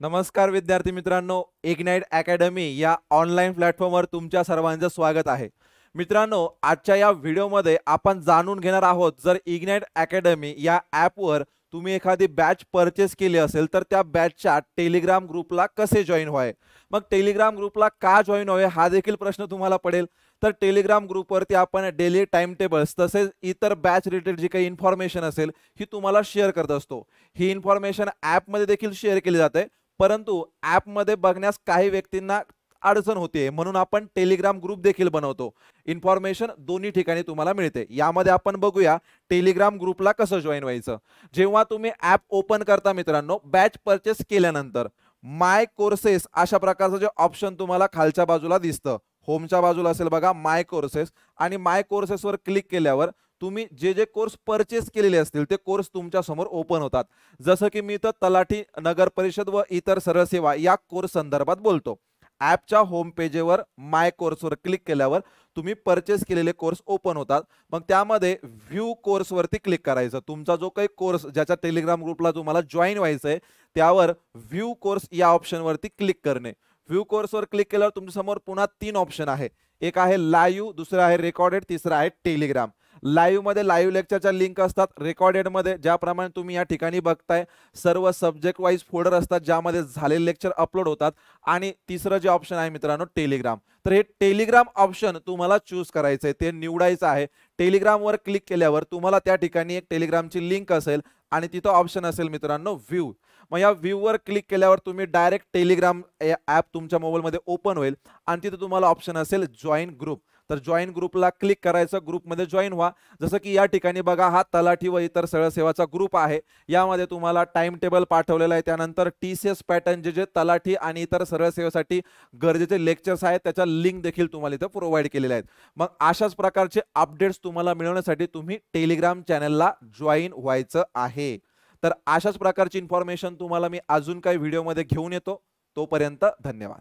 नमस्कार विद्यार्थी मित्रांनो इग्नाइट अकॅडमी या ऑनलाईन प्लॅटफॉर्मवर तुमच्या सर्वांचं स्वागत आहे. मित्रांनो आजच्या या व्हिडिओमध्ये आपण जाणून घेणार आहोत जर इग्नाइट अकॅडमी या ॲपवर तुम्ही एखादी बॅच परचेस केली असेल तर त्या बॅचच्या टेलिग्राम ग्रुपला कसे जॉईन व्हाय मग टेलिग्राम ग्रुपला का जॉईन व्हावे हा देखील प्रश्न तुम्हाला पडेल. तर टेलिग्राम ग्रुपवरती आपण डेली टाइम टेबल्स तसेच इतर बॅच रिलेटेड जी काही इन्फॉर्मेशन असेल ही तुम्हाला शेअर करत असतो. ही इन्फॉर्मेशन ॲपमध्ये देखील शेअर केली जाते. परंतु ॲपमध्ये बघण्यास काही व्यक्तींना अडचण होते म्हणून आपण टेलिग्राम ग्रुप देखील बनवतो. इन्फॉर्मेशन दोन्ही ठिकाणी तुम्हाला मिळते. यामध्ये आपण बघूया टेलिग्राम ग्रुपला कसं जॉईन व्हायचं. जेव्हा तुम्ही ॲप ओपन करता मित्रांनो बॅच परचेस केल्यानंतर माय कोर्सेस अशा प्रकारचं जे ऑप्शन तुम्हाला खालच्या बाजूला दिसतं. होमच्या बाजूला असेल बघा माय कोर्सेस आणि माय कोर्सेसवर क्लिक केल्यावर तुम्ही जे जे कोर्स परचेस केलेले असतील ते कोर्स तुमच्यासमोर ओपन होतात. जसं की मी तर तलाठी नगर परिषद व इतर सरळ सेवा या कोर्स संदर्भात बोलतो. ॲपच्या होम पेजेवर माय कोर्सवर क्लिक केल्यावर तुम्ही परचेस केलेले कोर्स ओपन होतात. मग त्यामध्ये व्ह्यू कोर्सवरती क्लिक करायचं. तुमचा जो काही कोर्स ज्याच्या टेलिग्राम ग्रुपला तुम्हाला जॉईन व्हायचं आहे त्यावर व्ह्यू कोर्स या ऑप्शनवरती क्लिक करणे. व्ह्यू कोर्सवर क्लिक केल्यावर तुमच्यासमोर पुन्हा तीन ऑप्शन आहे. एक आहे लाईव्ह दुसरं आहे रेकॉर्डेड तिसरं आहे टेलिग्राम लाईव्हमध्ये लाईव्ह लेक्चरच्या लिंक असतात. रेकॉर्डेडमध्ये ज्याप्रमाणे तुम्ही या ठिकाणी बघताय सर्व सब्जेक्ट वाईज फोल्डर असतात ज्यामध्ये झालेले लेक्चर अपलोड होतात. आणि तिसरं जे ऑप्शन आहे मित्रांनो टेलिग्राम तर हे टेलिग्राम ऑप्शन तुम्हाला चूज करायचं आहे. ते निवडायचं आहे. टेलिग्रामवर क्लिक केल्यावर तुम्हाला त्या ठिकाणी एक टेलिग्रामची लिंक असेल आणि तिथं ऑप्शन असेल मित्रांनो व्ह्यू मग या व्ह्यूवर क्लिक केल्यावर तुम्ही डायरेक्ट टेलिग्राम ॲप तुमच्या मोबाईलमध्ये ओपन होईल आणि तिथं तुम्हाला ऑप्शन असेल जॉईन ग्रुप तर जॉईन ग्रुपला क्लिक करायचं. ग्रुपमध्ये जॉईन व्हा. जसं की या ठिकाणी बघा हा तलाठी व इतर सरळ सेवाचा ग्रुप आहे. यामध्ये तुम्हाला टाइम टेबल पाठवलेला आहे. त्यानंतर टी सी एस पॅटर्न जे जे तलाठी आणि इतर सरळ सेवेसाठी गरजेचे लेक्चर्स आहेत त्याच्या लिंक देखील तुम्हाला इथं प्रोव्हाइड केलेले आहेत मग अशाच प्रकारचे अपडेट्स तुम्हाला मिळवण्यासाठी तुम्ही टेलिग्राम चॅनलला जॉईन व्हायचं आहे. तर अशाच प्रकारची इन्फॉर्मेशन तुम्हाला मी अजून काही व्हिडिओमध्ये घेऊन येतो. तोपर्यंत धन्यवाद.